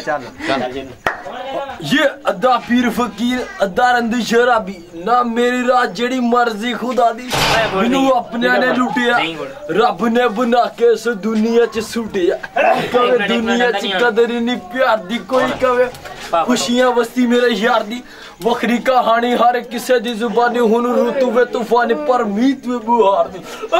ਚੱਲ। ये अदा पीर फकीर अदा रंद शराबी ना मेरी रात जेड़ी मर्जी खुदा दी ਮੈਨੂੰ ਆਪਣਿਆਂ ਨੇ ਲੁੱਟਿਆ। ਰੱਬ ਨੇ ਬਣਾ ਕੇ ਇਸ ਦੁਨੀਆ 'ਚ ਸੁੱਟਿਆ। ਕਵੇ ਦੁਨੀਆ 'ਚ ਕਦਰ ਨਹੀਂ ਪਿਆਰ ਦੀ ਕੋਈ ਕਵੇ। ਖੁਸ਼ੀਆਂ ਵਸਤੀ ਮੇਰੇ ਯਾਰ ਦੀ। ਵੱਖਰੀ ਕਹਾਣੀ ਹਰ ਕਿਸੇ ਦੀ ਜ਼ੁਬਾਨੀ। ਹੁਣ ਰੁਤੂ ਵੇ ਤੂਫਾਨ ਪਰ ਮੀਤ ਵੇ ਬੁਹਾਰ ਦੀ। ਆ!